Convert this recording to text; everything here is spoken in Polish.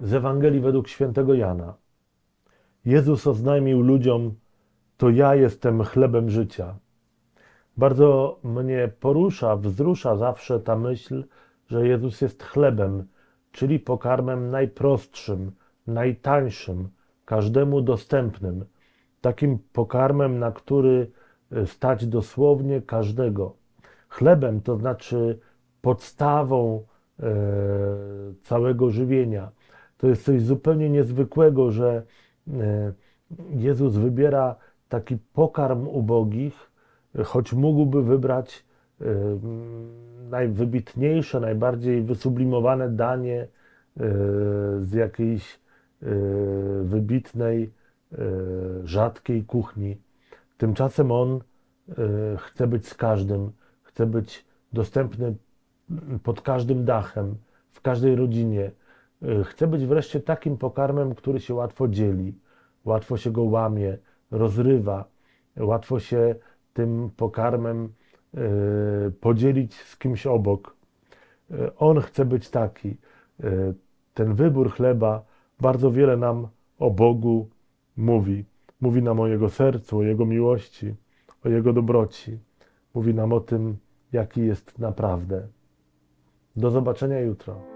z Ewangelii według świętego Jana. Jezus oznajmił ludziom: To ja jestem chlebem życia. Bardzo mnie porusza, wzrusza zawsze ta myśl, że Jezus jest chlebem, czyli pokarmem najprostszym, najtańszym, każdemu dostępnym, takim pokarmem, na który e, stać dosłownie każdego. Chlebem to znaczy podstawą e, całego żywienia. To jest coś zupełnie niezwykłego, że e, Jezus wybiera taki pokarm ubogich, choć mógłby wybrać najwybitniejsze, najbardziej wysublimowane danie z jakiejś wybitnej, rzadkiej kuchni. Tymczasem on chce być z każdym, chce być dostępny pod każdym dachem, w każdej rodzinie. E, chcę być wreszcie takim pokarmem, który się łatwo dzieli, łatwo się go łamie, rozrywa, łatwo się tym pokarmem e, podzielić z kimś obok. E, on chce być taki. Ten wybór chleba bardzo wiele nam o Bogu mówi. Mówi nam o Jego sercu, o Jego miłości, o Jego dobroci. Mówi nam o tym, jaki jest naprawdę. Do zobaczenia jutro.